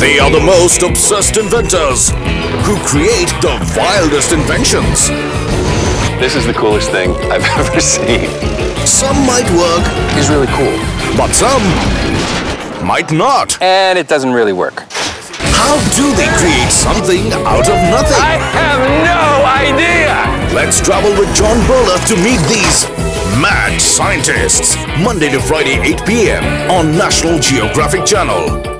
They are the most obsessed inventors who create the wildest inventions. This is the coolest thing I've ever seen. Some might work, It's really cool. but some might not. And it doesn't really work. How do they create something out of nothing? I have no idea! Let's travel with John Bowler to meet these mad scientists. Monday to Friday, 8 p.m. on National Geographic Channel.